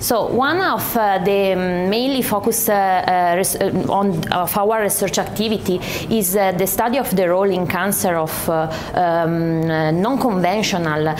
So one of uh, the mainly focus uh, uh, on of our research activity is uh, the study of the role in cancer of uh, um, non-conventional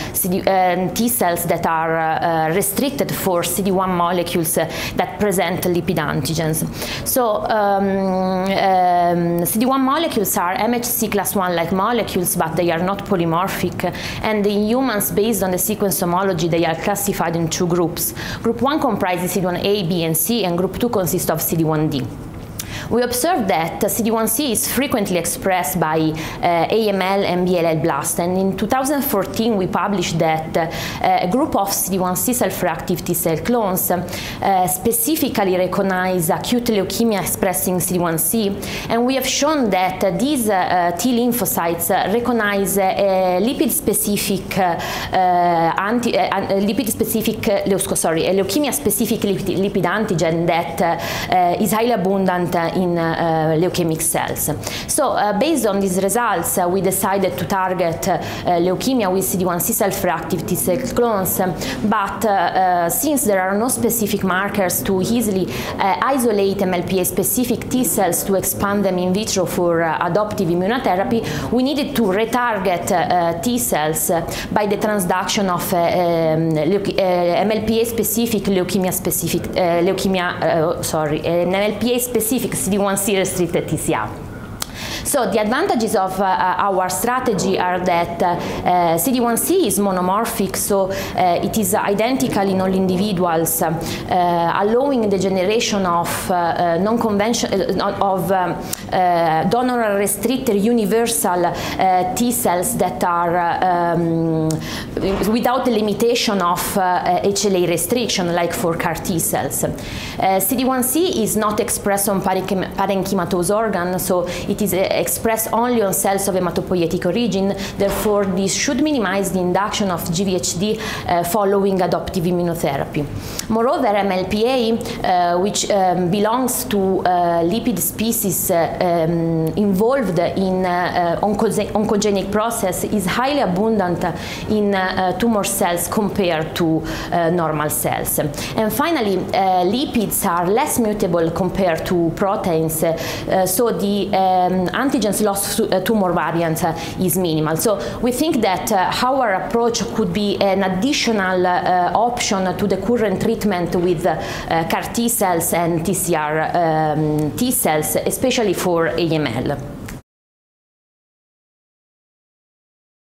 T cells that are restricted for CD1 molecules that present lipid antigens. So um, um, CD1 molecules are MHC class 1 like molecules, but they are not polymorphic. And in humans, based on the sequence homology, they are classified in two groups. Group 1 comprises CD1A, B, and C, and group 2 consists of CD1D. We observed that CD1C is frequently expressed by uh, AML and BLL blast, and in 2014 we published that uh, a group of CD1C self-reactive T cell clones uh, specifically recognize acute leukemia expressing CD1C, and we have shown that these uh, T lymphocytes uh, recognize a lipid-specific uh, anti lipid-specific sorry a leukemia-specific lipid antigen that is highly abundant in uh, leukemic cells. So uh, based on these results, uh, we decided to target uh, leukemia with CD1C self-reactive T cell clones, but uh, uh, since there are no specific markers to easily isolate MLPA-specific T cells to expand them in vitro for adoptive immunotherapy, we needed to retarget T cells by the transduction of um, MLPA-specific leukemia-specific leukemia, oh, sorry, an MLPA-specific CD1C restricted TCR. So the advantages of uh, our strategy are that uh, CD1C is monomorphic, so uh, it is identical in all individuals, uh, allowing the generation of uh, non-conventional of um, donor-restricted universal T cells that are um, without the limitation of HLA restriction, like for CAR T cells. CD1C is not expressed on parenchymatous organ, so it is expressed only on cells of hematopoietic origin. Therefore, this should minimize the induction of GVHD uh, following adoptive immunotherapy. Moreover, MLPA, uh, which um, belongs to uh, lipid species um, involved in uh, oncogenic process, is highly abundant in tumor cells compared to normal cells. And finally, lipids are less mutable compared to proteins, so the um, antigens loss to uh, tumor variant uh, is minimal. So we think that uh, our approach could be an additional option to the current treatment with CAR T cells and TCR um, T cells, especially for AML.